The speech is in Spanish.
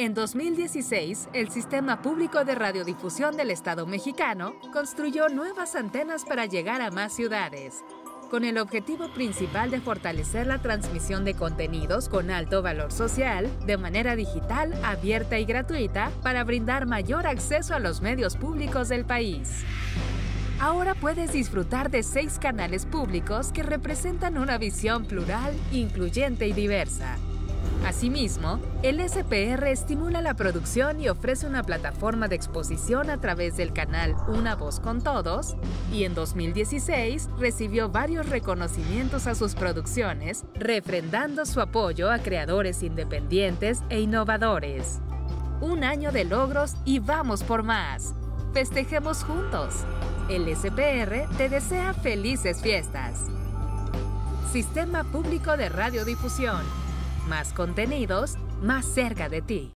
En 2016, el Sistema Público de Radiodifusión del Estado mexicano construyó nuevas antenas para llegar a más ciudades, con el objetivo principal de fortalecer la transmisión de contenidos con alto valor social de manera digital, abierta y gratuita para brindar mayor acceso a los medios públicos del país. Ahora puedes disfrutar de seis canales públicos que representan una visión plural, incluyente y diversa Asimismo, el SPR estimula la producción y ofrece una plataforma de exposición a través del canal Una Voz con Todos y en 2016 recibió varios reconocimientos a sus producciones, refrendando su apoyo a creadores independientes e innovadores. Un año de logros y vamos por más. Festejemos juntos. El SPR te desea felices fiestas. Sistema Público de Radiodifusión más contenidos más cerca de ti.